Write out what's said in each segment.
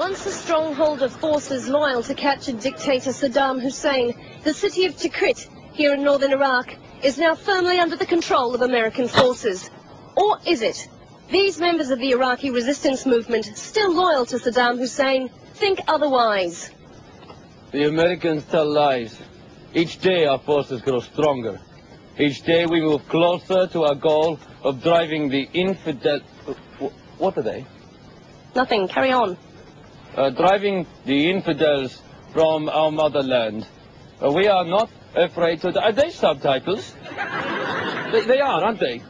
Once a stronghold of forces loyal to captured dictator Saddam Hussein, the city of Tikrit, here in northern Iraq, is now firmly under the control of American forces. Or is it? These members of the Iraqi resistance movement, still loyal to Saddam Hussein, think otherwise. The Americans tell lies. Each day our forces grow stronger. Each day we move closer to our goal of driving the infidel... What are they? Nothing, carry on. Uh, driving the infidels from our motherland. Uh, we are not afraid to... Are they subtitles? they, they are, aren't they?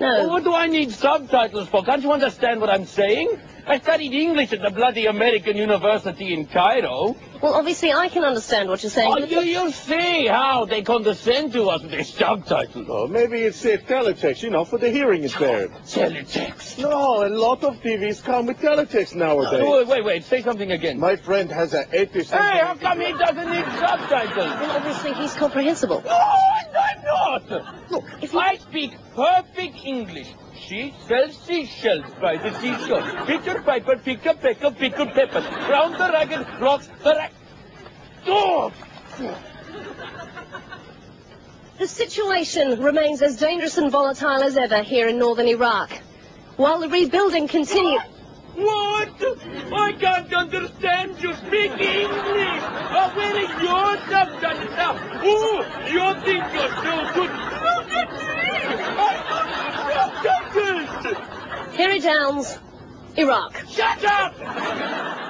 No. Well, what do I need subtitles for? Can't you understand what I'm saying? I studied English at the bloody American University in Cairo. Well, obviously I can understand what you're saying. Oh, you, you see how they condescend to us with their subtitles. Oh, maybe it's uh, teletext, you know, for the hearing impaired. Teletext. No, a lot of TVs come with teletext nowadays. Wait, wait, wait, say something again. My friend has an 80 Hey, how come he doesn't need subtitles? Well, obviously he's comprehensible. No, Look, if you... I speak perfect English. She sells seashells by the seashore. Peter Piper, pick a peck of pickled peppers. Round the ragged rocks, the rag... Oh! The situation remains as dangerous and volatile as ever here in northern Iraq. While the rebuilding continues... What? I can't understand you speak English. Oh, where is your subtitles now? Oh, you think you're so good. Look at me. I don't have subtitles. Harry Downs, Iraq. Shut up!